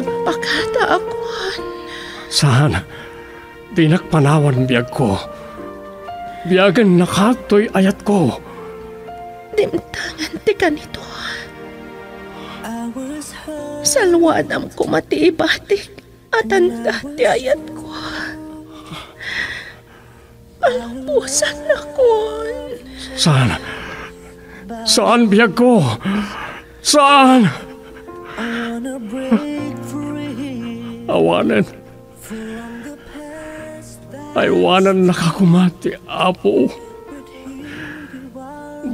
agpakata akuan. Saan? Di nakpanawan biyag ko. Biyagan nakatoy ayat ko. Dimtangan ti kanito. Salwadam ko matiibatik at anda ti ayat ko. Alampusan na kon. Saan? Saan biyag ko? Saan? Awanan. Aywanan nakakumati, Apo.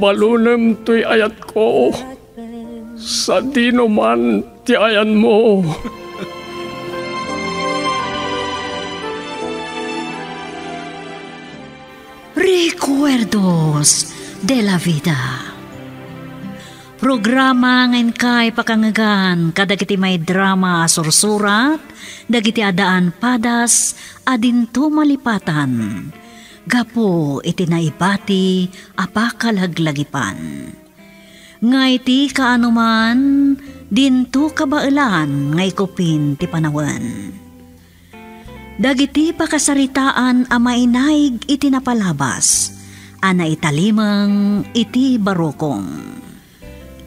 Balunam to'y ayat ko. Sa dino man ti ayan mo. Recuerdos de la Vida Programa ngayon kay pakangagan kadagiti may drama sursurat, dagiti adaan padas, adinto malipatan. Gapo iti naibati apakalaglagipan. Ngay ti kaanuman, dinto kabailan ngay kupin ti panawan. Dagiti pakasaritaan a mainaig iti napalabas, ana italimang iti barokong.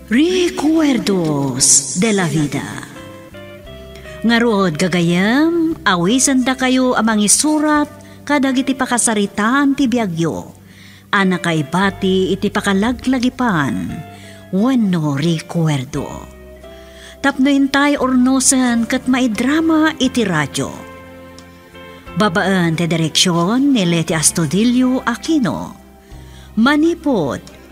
Recuerdos de la vida. Ngarod gagayam, awisan da kayo amang isurat kadagiti pakasaritaan ti biagyo. Ana kay bati iti pakalaglagipan, wano recuerdo. Tapno intay ornosan kat maidrama iti radyo Babaan te direksyon ni Leti Astudillo Aquino. Manipod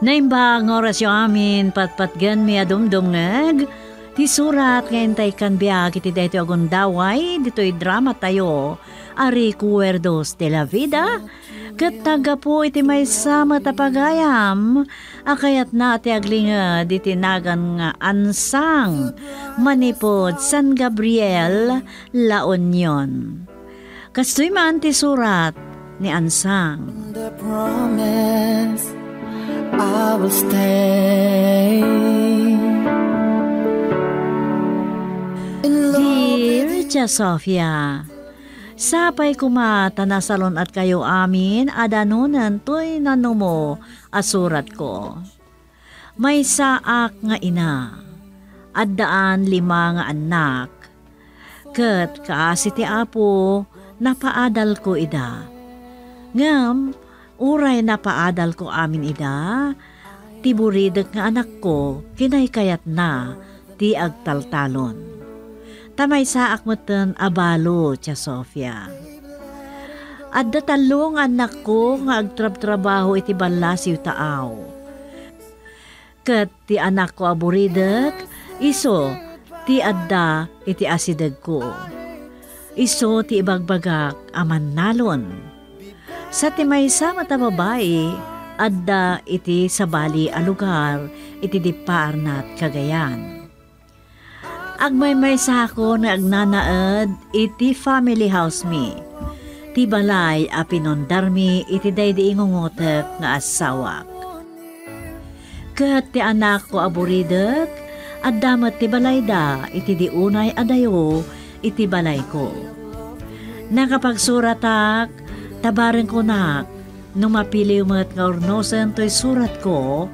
Naimba ang oras yung amin, patpatgan mi adumdumngag. Ti surat ngayon tay kan biyak iti dito agundaway, dito'y drama tayo. Ari Cuerdos de la Vida. Kataga po iti may sama tapagayam. Akayat na ati aglingad iti nagan nga ansang. Manipod San Gabriel, La Union. Kastoy man ti surat ni Ansang. The promise I will stay. Dear Tia Sofia, Sapay kumata na salon at kayo amin, adanunan to'y nanumo asurat ko. May saak nga ina, at daan lima nga anak. Kat kaasi ti apo, napaadal ko ida. Ngam, uray napaadal ko amin ida, tiburidag nga anak ko, kinay kayat na, ti agtaltalon. Tamay saak mo ten abalo, Tia Sofia. At datalong anak ko nga agtrab-trabaho iti balasiw taaw. Kat ti anak ko aburidag, iso ti adda iti asidag ko. Iso ti ibagbagak aman nalon. Sa ti may sama ta babae, adda iti sabali a lugar iti diparnat kagayan. Agmay-may sa ako na agnanaad iti family house mi. Ti balay a pinondarmi iti daydi ingungotek nga asawak. Kat ti anak ko aburidak, at damat ti balay da iti di unay adayo iti balay ko. Nakapagsuratak, tabarin ko nak, nung mapili umat nga ornosan to'y surat ko,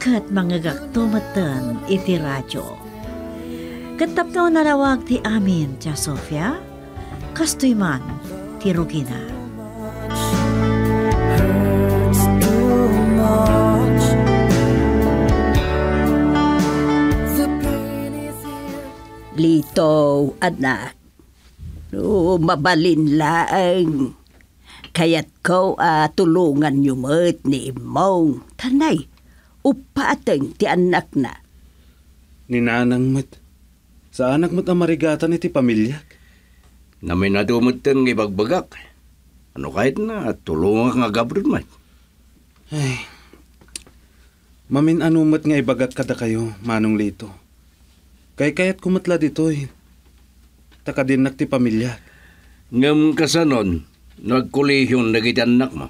kat mga gaktumatan iti radyo. Katap na narawag ti amin, Tia Sofia. Kastoy man, ti Rugina. hurts too. Lito, anak. No, mabalin lang. Kaya't ko ah, tulungan nyo mo't ni Imong. Tanay, upateng ti anak na. Ninanang mat. Sa anak mo't ang marigatan iti pamilya. Na may nadumot ng ibagbagak. Ano kahit na, tulungan nga gabrod man. Ay. Mamin anumat nga ibagak kada kayo, manong lito. Kay kayat kumatla dito eh. Taka din ti pamilya. Ngam kasanon, nagkulihyon nagitanak mo.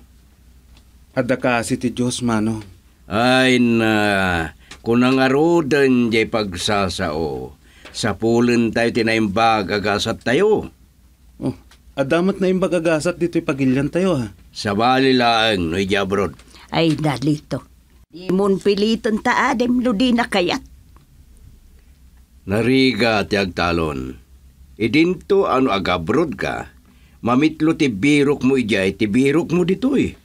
Adda ka si ti Diyos, manong. Ay na, kunang arodan jay pagsasao. Sa pulin tayo tinaimbag agasat tayo. Oh, adamat na imbag agasat dito'y pagilyan tayo ha. Sa bali laang no jabrod. Ay nalito. Di mon piliton ta adem no di na kayat. Nariga ti agtalon. Idinto ano agabrod ka. Mamitlo ti birok mo ijay, ti birok mo ditoy.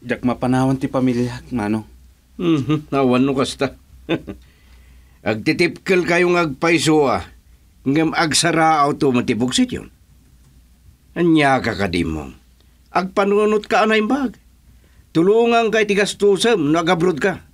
Diyak mapanawan ti pamilya, manong. Mhm, nawan no kasta. Agtitipkel kayong agpaiso ah. Ngam agsaraaw to matibugsit yun. Anya ka kadimong. Agpanunot ka anay bag. Tulungan kay tigastusam nagabrod ka.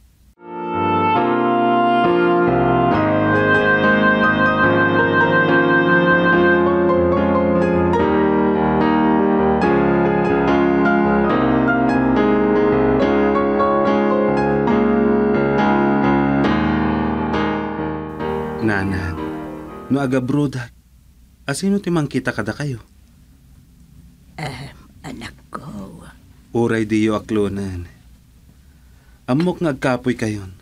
No aga broda. Asino ti kita kada kayo? Anak ko. Uray diyo aklonan. Amok nga agkapoy kayon.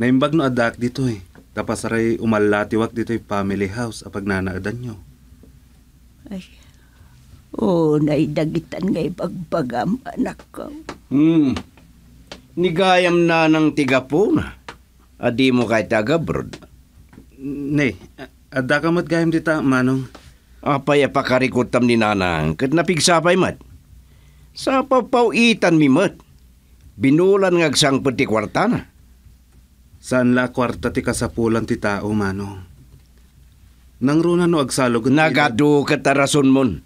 Naimbag no adak dito eh. Tapos aray umalatiwak dito yung family house apag nanaadan nyo. Ay. Oh, naidagitan nga ibagbagam anak ko. Hmm. Nigayam na ng tiga po na. Adi mo kay tagabrod. Ne, adda ka mat gayam dita, manong. Apay apakarikutam ni nanang kat napigsapay mat. Sa papawitan mi mat. Binulan nga agsang pati kwarta na. Saan la kwarta ti kasapulan ti tao, manong. Nang runa no agsalog at Nagadu katarason mon.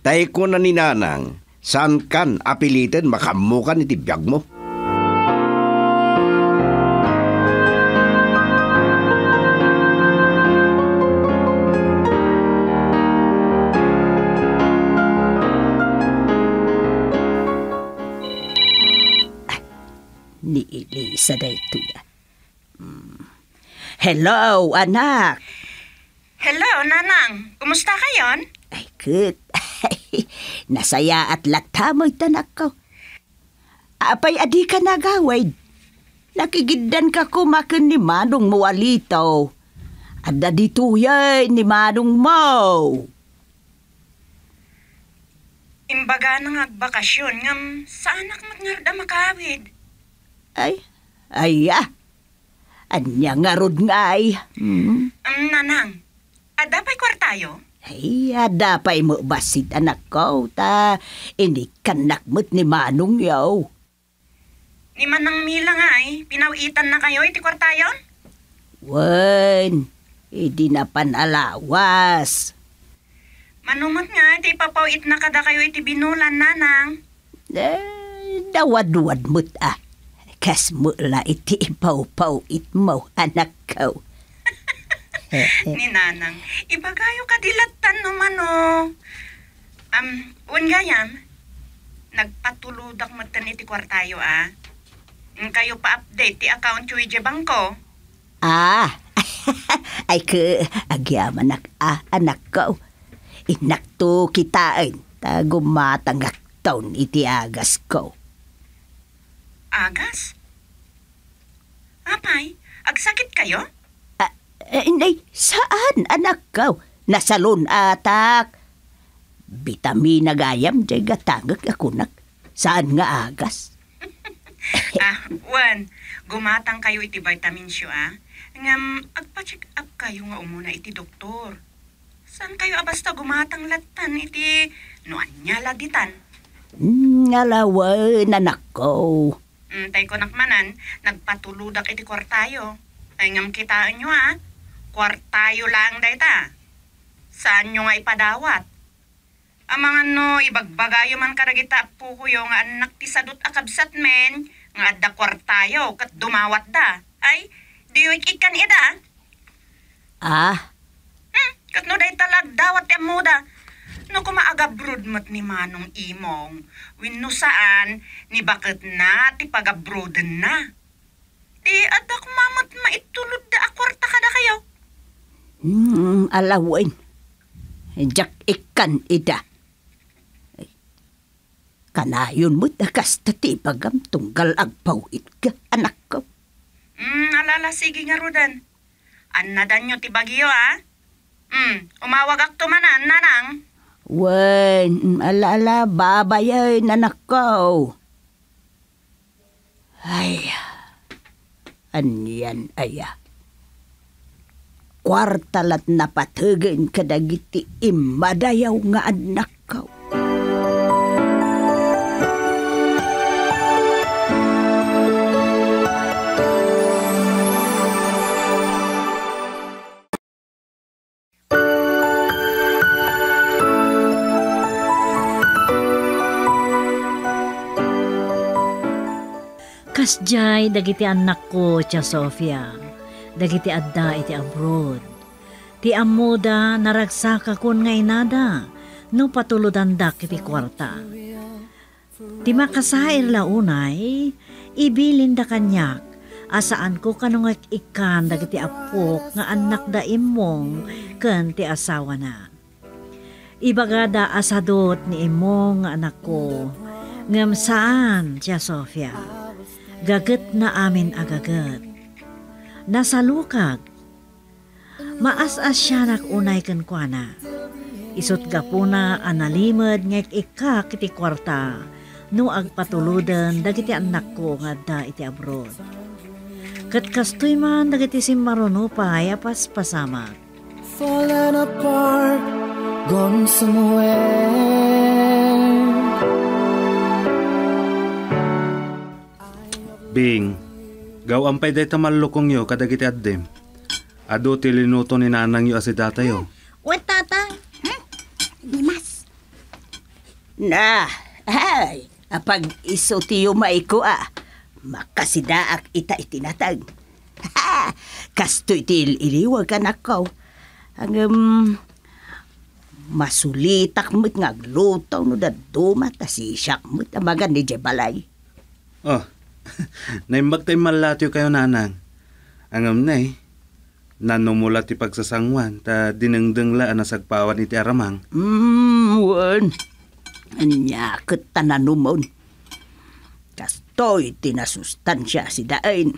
Tay ko na ni nanang, saan kan apilitan makamukan iti biyag mo? Elisa na ito ya. Hmm. Hello, anak. Hello, Nanang. Kumusta kayon? Ay, good. Nasaya at latamoy tanak ko. Apay adi ka nagawid. Nakigiddan ka kumakan ni Manong mo alitaw. Adda dito yan ni Manong mo. Imbaga nang agbakasyon ngam sa anak magngarda makawid. Ay, ay ah. Anya nga rod nga ay. Hmm. Um, nanang, ada pa'y kwartayo? Ay, ada pa'y mo basit anak ko. Ta, ini kanak mo't ni Manong yaw. Ni Manang Mila nga ay, pinawitan na kayo iti kwartayon? Wen, hindi na panalawas. Manumot nga, iti papawit na kada kayo iti binulan, Nanang. Eh, dawad-wad mo't ah. Kas mo la iti ipaw-paw it mo, anak ko. Ni Nanang, ibagayo kadilatan no mano. Um, un gayam, nagpatuludak mo tan iti kwartayo ah. Kayo pa-update ti account yung ije bangko. Ah, ay ke, agyaman nak ah, anak ko. Inak to kitain, tagumatangak taon iti agas ko. Agas? Apay, agsakit kayo? Eh, nay, saan anak ko? Nasalon atak. Bitamina gayam, jay gatangak ako nak. Saan nga agas? ah, Juan, gumatang kayo iti vitamin siyo ah. Ngam, agpa-check up kayo nga umuna iti doktor. Saan kayo abasta gumatang latan iti nuan niya laditan? Ngalawan, anak ko. Mm, tay ko nakmanan, nagpatuludak iti kwartayo. Ay ngam kitaan nyo ah. Kwartayo lang dayta. Saan nyo nga ipadawat? Amang ano, ibagbagayo man karagita po kuyo nga anak ti sadot akabsat men, nga adda kwartayo kat dumawat da. Ay, diwik ikan ida. Ah, Hmm, kat no day talag dawat ti amuda. No kumaagabrod mat ni Manong Imong, win no saan, ni bakit na, ti pagabroden na. Ti adak mamat maitulod da akwarta kada kayo. hmm, alawin. Jak ikan ida. Ay, Kanayon mo takas tati pagam tunggal agpaw ka, anak ko. Hmm, alala sige nga rudan. Annadan nyo ti bagyo ah. Hmm, umawag ak tumanan, nanang. Wen, alala, babay anak ko. Ay, anyan aya. Kwartalat na patagan kadagiti imadayaw nga anak ko. Kasjay, dagiti anak ko, Tia Sofia. Dagiti adda iti abroad. Ti amuda naragsaka kun nga inada, no patuludan dak iti kwarta. Ti makasair launay, ibilin da kanyak, asaan ko kanong ikan dagiti apok nga anak da imong ken ti asawa na. Ibagada asadot ni imong anak ko, ngam saan, Tia Sofia? Gaget na amin agaget. Nasalukag, maas-as siya nak unay kan kuana. Isot gapuna analimad ngek ikak iti kwarta, no agpatuludan dagiti anak ko nga da iti abroad. Kat kastoy man dagiti simmaruno pa yapas pasamak. falling apart, gone somewhere. Bing, gaw ampay day tamalukong yo kadagiti addem. Ado ti linuto ni nanang yo asi datayo. What, tatang? Hmm? Limas. Na, ay, apag iso tiyo maiko ah. Makasidaak ita itinatag. Ha! Kastoy til iliwag ka na ko. Ang um, masulitak mo't ngaglutaw no da dumat ta si siyak mo't amagan ni Jebalay. Oh, naimbag tayo malatyo kayo nanang. Angam na eh. Nanumula ti pagsasangwan, ta dinengdeng la anasagpawan iti aramang. Hmm, wan. Anya tananumon. Kastoy tinasustansya si Dain.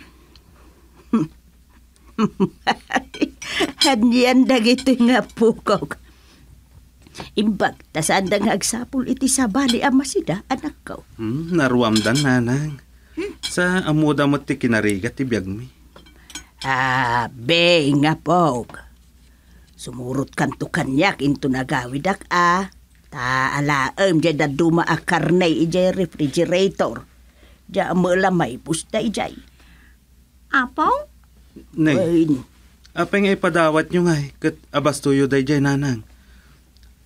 Hanyan dagito nga pukok. Imbag, tasaan da nga agsapul iti sabali ama sida, anak ko. Hmm, naruamdan nanang. Sa amuda mo ti kinarigat ti biyag mi. Ah, be nga pog. Sumurot kan to kanyak into nagawidak ah. Ta alaem jay da duma a karnay ijay refrigerator. Ja mula may pusta ijay. Apaw? Nay, Wain. apay nga ipadawat nyo nga kat abastuyo day jay nanang.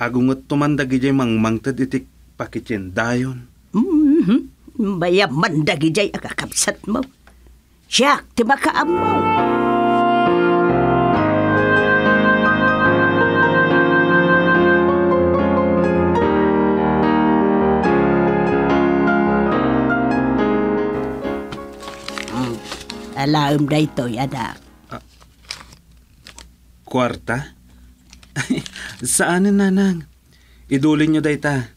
Agungot tumandag ijay mangmangtad iti pakitsin dayon. Mhm. Mayaman dagi jay akakabsat mo. Siya, ti makaam mo. Mm, Alaam da ito, yada. Kwarta? Saan nanang? Idulin nyo day ta.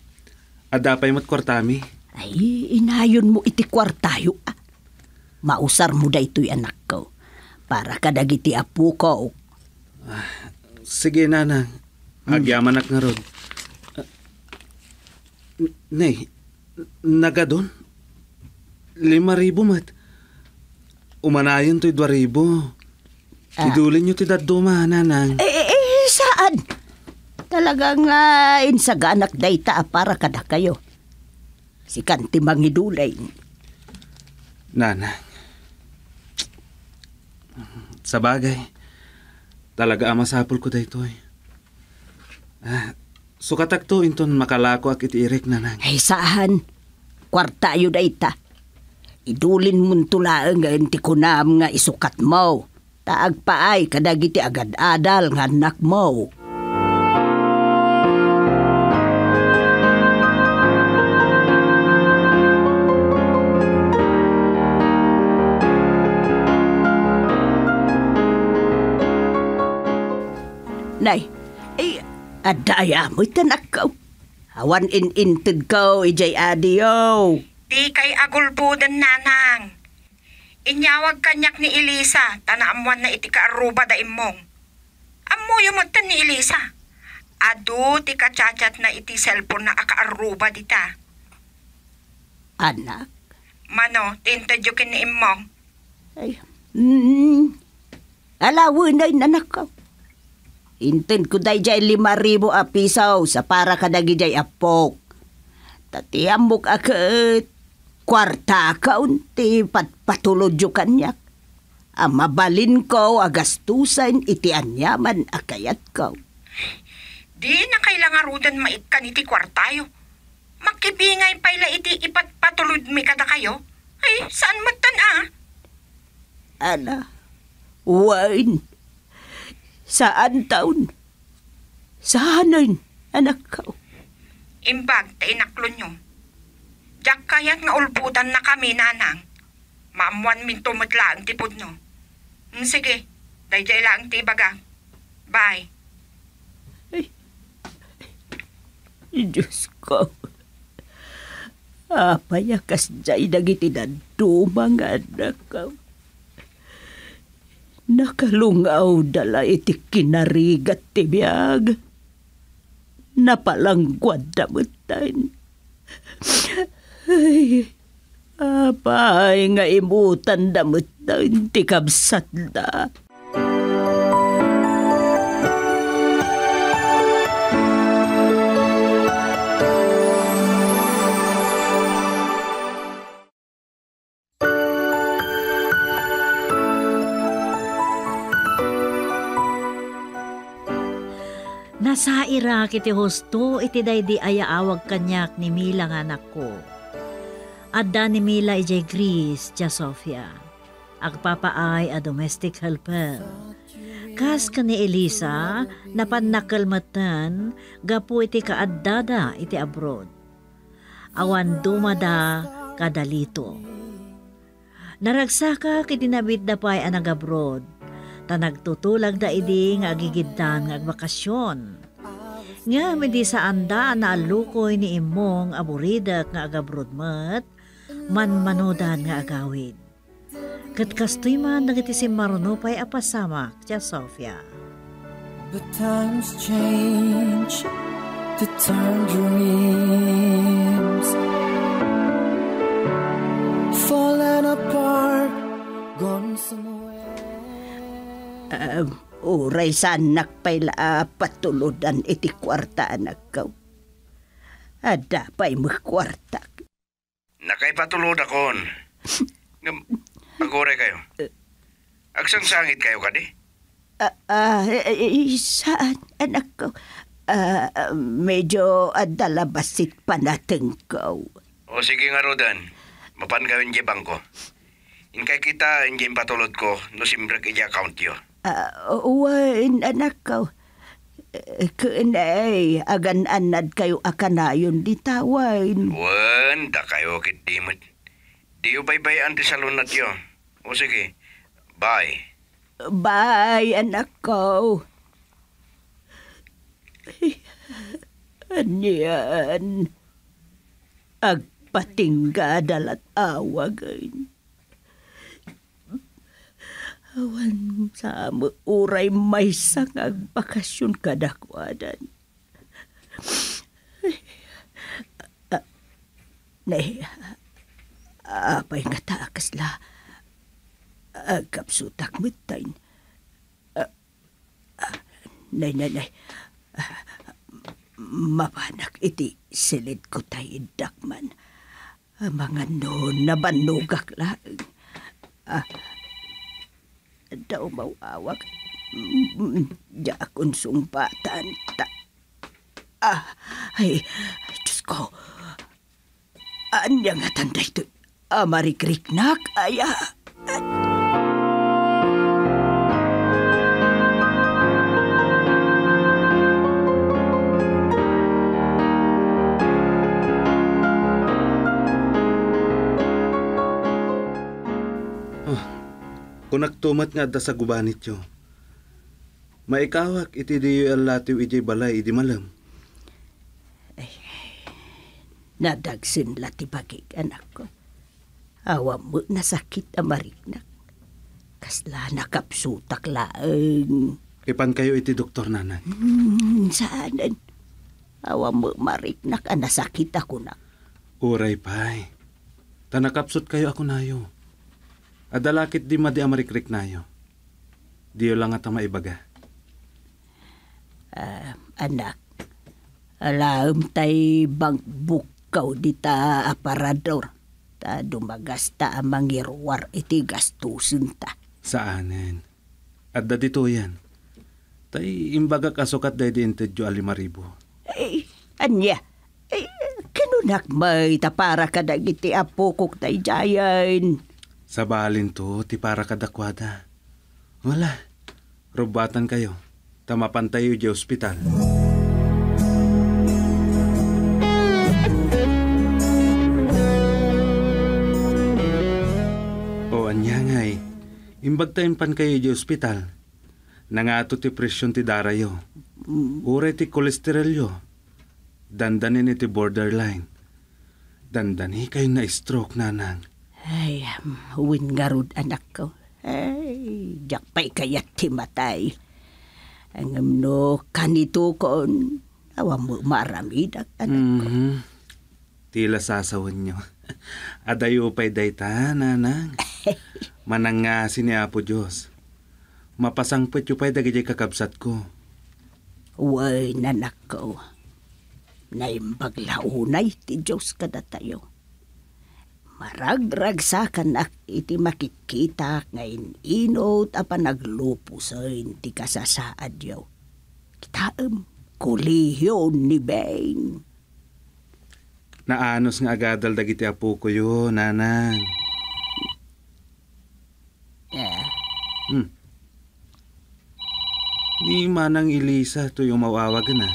Adapay mo't kwartami. Ay, inayon mo iti kwartayo ah. Mausar mo da ito'y anak ko. Para kadagiti apu ko. Sige, nanang. Agyaman ak nga ron. Ah, n- Nay, nagadon? Lima ribo mat. Umanayon to'y dwa ribo. Idulin nyo ti daduma, nanang. Eh, eh, eh, saan? Talaga nga insaganak dayta ah, para kada kayo. Si kanti mangidulay. Nanang. Sa bagay, talaga amasapol ko dayto eh. Ah, Sukatak to inton makalako ak iti irik nanang. Ay saan? Kwarta yun ay ta. Idulin mo tulaan nga inti kunam nga isukat mo. Taag pa ay kadagiti agad adal nga anak mo. Adaya mo tanak ko. Awan in-inted ko, ijay adiyo. Di kay agulbudan nanang. Inyawag kanyak ni Elisa, tanaamuan na iti kaaruba da imong. Amuyo mo tan ni Elisa. Adu ti kachat na iti cellphone na akaaruba dita. Anak, Mano, tintadyokin ni imong. ay, mm, alawin na nanak ko. Intin ko day jay lima ribo a pisaw sa para kadagi jay apok. Tatiambok akat kwarta kaunti patpatulod yu kanyak. Ang mabalin ko agastusan iti anyaman akayat ko. Di na kailangan rudan mait ka iti kwartayo. Makibingay pala iti ipatpatulod mi kada kayo. Ay, saan matan ah? Ana, wine. Saan taon? Saanin, anak ko? Imbag, tainaklo nyo. Diyak kayat nga ulbutan na kami, nanang. Maamuan min tumutla ang tipod no. Mm, sige, dayjay lang ti baga. Bye. Diyos ko. Apayakas jay dagiti na dumang anak ko. Nakalungaw dala iti kinarigat ti biyag. Napalangkwad damutan. Ay, apay nga imutan damutan ti kabsat da. Nasaira kiti husto iti daydi ayaawag kanyak ni Mila nga anak ko. Adda ni Mila ijay Greece, tia Sofia. Agpapaay a domestic helper. Kas ka ni Elisa, napannakalmatan, gapu iti kaaddada iti abroad. Awan dumada kadalito. Naragsaka kiti nabit da pa'y anag abroad, ta nagtutulag da idi nga agigiddan nga agbakasyon. Nga midi sa anda na alukoy ni imong aburidak nga agabrod mat, manmanodan nga agawid. Kat kastoy man nagiti si marunupay apasamak, tia Sofia. But times change to turn dreams falling apart, gone somewhere. Um, uray sa anak pa'y la patuludan iti kwarta anak ko. Ada pa'y kwarta. Nakay patulod akon. Agoray kayo. Agsang sangit kayo kadi. Ah, ah, eh, saan anak ko? Ah, ah, medyo adalabasit pa natin ko. O sige nga Rodan, mapan gawin di bangko. Inkay kita, hindi patulod ko, no simbrek ija account yo. Wan anak ko. Kunay, agan anad kayo akanayon di tawain. Wan, da kayo kit dimit. Di yo bye-bye anti sa lunat yo. O sige, bye. Bye, anak ko. Anyan. Agpatingga dalat awagan. Awan sa amo uray may sangag bakasyon kadakwadan. Nay, apay nga takas la. Agkapsutak mutain. Nay, nay, nay. Mapanak iti silid ko tayo dakman. Mga noon na banugak lang. Ah, daw mawawag. Di akong sumpatan. Ta, Ah, ay, Diyos ko. Anya nga tanda ito. Ah, marikriknak, aya. Kung nagtumat nga da sa gubanit yo. Maikawak iti diyo ang latiw iti balay iti malam. Nadagsin lati bagig, anak ko. Awa mo nasakit ang mariknak. Kasla nakapsutak laeng. Ipan kayo iti doktor nanay. Hmm, saanan? Awa mo mariknak ang nasakit ako na. Uray pay. Tanakapsot kayo ako nayo. Adalakit di madi amarikrik nayo. Diyo lang at maibaga. Ah, anak, alam tay bang bukaw di ta aparador. Ta dumagas ta ang mangirwar iti gastusin ta. Saanen? At da dito yan. Tay imbaga kasukat day di intedyo alimaribo. Ay, anya, ay, kinunak may tapara ka dagiti apukok tay jayan. Sa balin to, ti para kadakwada. Wala. Rubatan kayo. Tamapan tayo di ospital. O anya ngay. Imbag tayo pan kayo di ospital. Nangato ti presyon ti darayo. Ure ti kolesterol yo. Dandanin iti borderline. Dandani kayo na stroke nanang. Ay, um, win garud anak ko. Ay, jakpay kayat ti matay. Ang amno kanito kon, awa mo maramidak anak ko. Mhm. Tila sasawan nyo. Adayo pa'y dayta, nanang. Manang nga sini Apo Diyos. Mapasangpit yu pa'y dagijay kakabsat ko. Way nanak ko. Naimbag launay ti Diyos kada tayo. Maragrag sa kanak iti makikita ngayon inot apa naglupusan ti kasasaad yaw. Kitaam, kuliyon ni Beng. Naanos nga agadal dagiti apo ko yo, nanang. Eh, Hmm. Di manang Elisa to yung mawawagan na.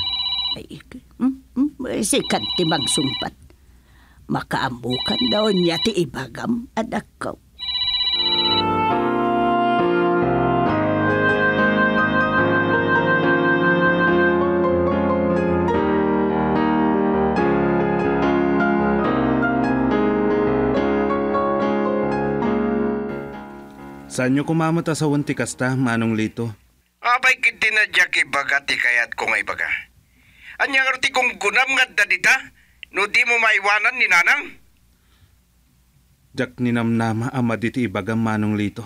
ay, hmm, hmm, sikat ti magsumpat. Makaambukan daw niya ti ibagam anak ko. Saan nyo kumamata sa wanti kasta, manong lito? Abay kiti na Jackie bagati kayat ko nga ibaga. Anya nga ti kong gunam nga dadita, no di mo maiwanan ni nanang? Jak ninamnama ama diti ibagam manong lito.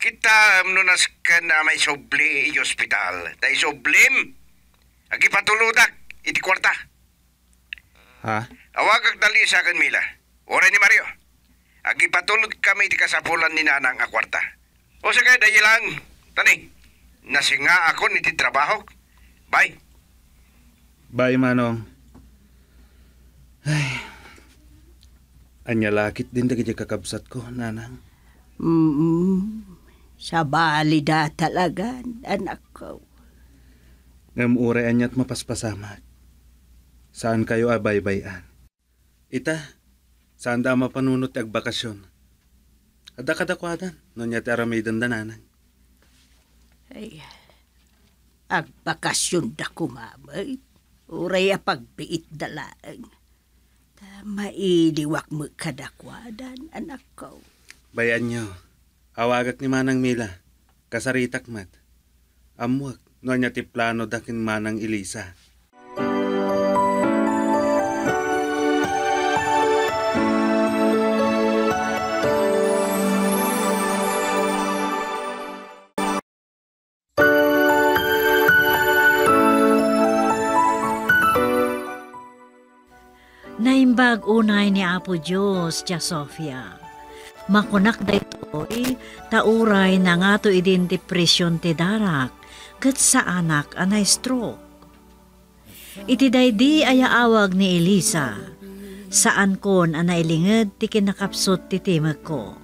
Kita amnunas ka na may sobli i ospital. Tay soblim. Agi patuludak, iti kwarta. Ha? Awag ag dali sa akin, Mila. Ora ni Mario. Agi patulog kami iti kasapulan ni nanang a kwarta. O sige, dahil lang. Tani, nasinga ako ni ti trabaho. Bye. Bye, manong. Ay. Anya lakit din dagiti kakabsat ko, nanang. Mm, sa balida talagan, anak ko. Ngam ure anyat mapaspasamat. Saan kayo abay-bayan? Ita, saan da mapanunot ag bakasyon? Ada kadakwadan, no niya aramidan dananang. Ay, agbakasyon da kumamay. Uray a pagbiit dalaang. Ta mailiwak mo kadakwadan, anak ko. Bayan nyo, awagak ni Manang Mila, kasaritak mat. Amuak, no niya ti plano dakin Manang Elisa. Naimbag unay ni Apo Diyos, Tia Sofia. Makunak da ito'y tauray na nga to idin depresyon ti darak kat sa anak anay stroke. Iti daydi ayaawag ni Elisa, saan kon anailinged ti kinakapsot ti timag ko.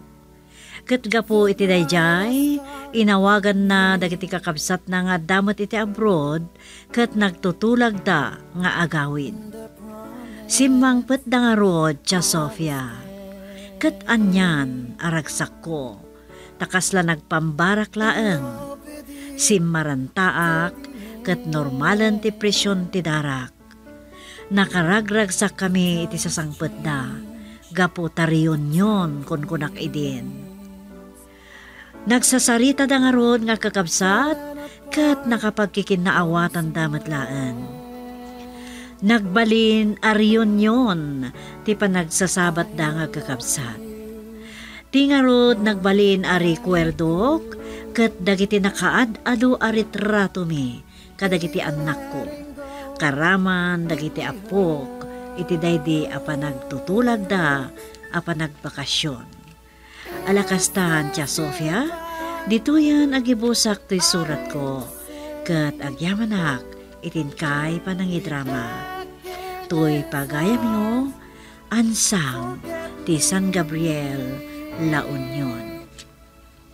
Kat gapo iti dayjay, inawagan na dagiti kakabsat na nga damot iti abroad, kat nagtutulag da nga agawid. Simmang pet da nga rod, Tia Sofia, kat anyan aragsak ko, takasla nagpambarak laeng, simmarantaak, kat normalan ti presyon ti darak. Nakaragrag sa kami iti sasangpet da, gapo tariyon yon kun kunak idin. Nagsasarita da nga kakabsat, kat nakapagkikinaawatan damatlaan. Nagbalin ariyon yon, ti panagsasabat da nga kakabsat. Ti nga rod nagbalin ari kwerdok, kat dagiti nakaad adu aritrato mi, kadagiti anak ko. Karaman dagiti apok, iti daydi apa nagtutulag da, apa nagbakasyon. Alakastan, Tia Sofia, dito yan agibusak to'y surat ko, kat agyamanak, itinkay panangidrama. To'y pagayam nyo, ansang, ti San Gabriel, La Union.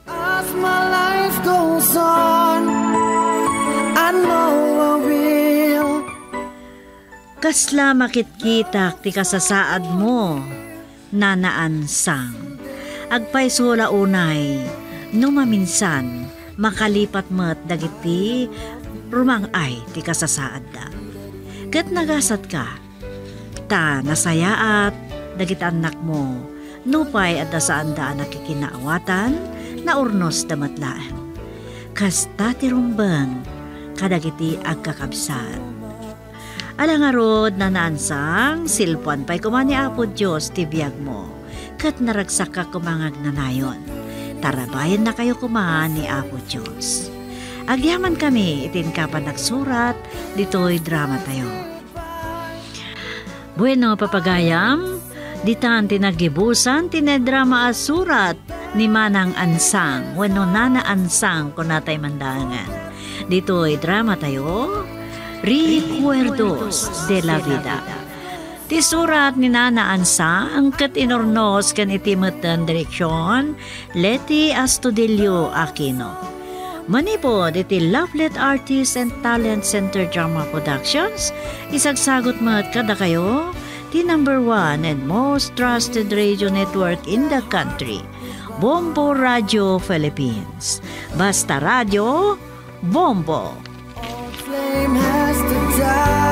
As my life goes on, I know I will. Kasla makitkitak ti kasasaad mo, nanaansang. Agpay sula unay, no maminsan, makalipat mat dagiti rumang ay ti kasasaad da. Kat nagasat ka, ta nasayaat, dagiti anak mo, nupay at saan da nakikinaawatan, na urnos damatlaan. Kas ti rumbang, kadagiti agkakabsat. Alangarod na naansang, silpuan pa'y kumani apo Diyos ti biyag mo, kat naragsak ka kumangag na nayon. Tarabayan na kayo kumahan ni Apo Diyos. Agyaman kami, itin ka pa nagsurat, dito'y drama tayo. Bueno, papagayam, ditan tinagibusan, tinedrama asurat ni Manang Ansang, wano nana Ansang kunatay mandangan. Dito'y drama tayo, Recuerdos de la Vida. Ti surat ni Nana Ansa ang kat inornos kan itimutan direksyon Leti Astudillo Aquino. Manipod iti Lovelet Artists and Talent Center Drama Productions, isagsagot mat kada kayo, ti number one and most trusted radio network in the country, Bombo Radio Philippines. Basta Radio, Bombo! Flame has to die.